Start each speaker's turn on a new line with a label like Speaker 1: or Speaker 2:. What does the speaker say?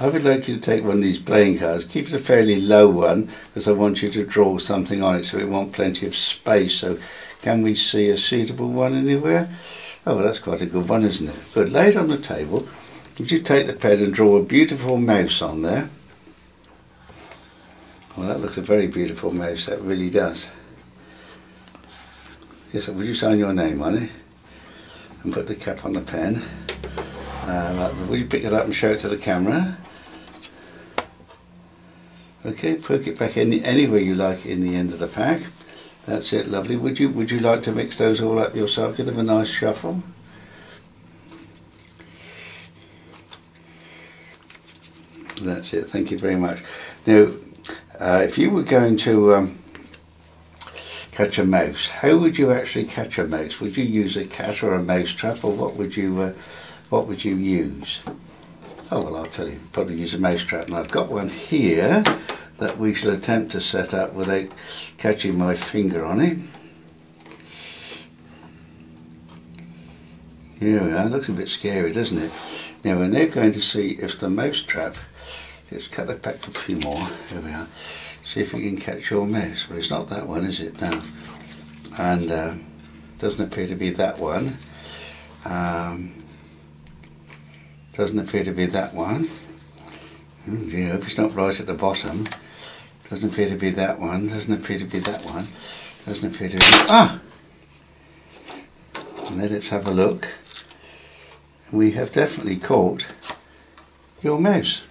Speaker 1: I would like you to take one of these playing cards, keep it a fairly low one because I want you to draw something on it so we want plenty of space. So can we see a suitable one anywhere? Oh, well, that's quite a good one, isn't it? Good. Lay it on the table. Would you take the pen and draw a beautiful mouse on there? Well, that looks a very beautiful mouse, that really does. Yes, would you sign your name on it? And put the cap on the pen. Uh, will you pick it up and show it to the camera? Okay, poke it back any, anywhere you like in the end of the pack. That's it, lovely. Would you would you like to mix those all up yourself? Give them a nice shuffle. That's it. Thank you very much. Now, uh, if you were going to um, catch a mouse, how would you actually catch a mouse? Would you use a cat or a mouse trap, or what would you uh, what would you use? Oh well, I'll tell you. Probably use a mouse trap, and I've got one here that we shall attempt to set up without catching my finger on it. Here we are, looks a bit scary doesn't it? Now we're now going to see if the mouse trap, let's cut it back a few more, here we are, see if we can catch your mouse. Well it's not that one is it? No. And uh, doesn't appear to be that one. Um, doesn't appear to be that one. Oh if it's not right at the bottom. Doesn't appear to be that one. Doesn't appear to be that one. Doesn't appear to be... Ah! And let's have a look. We have definitely caught your mouse.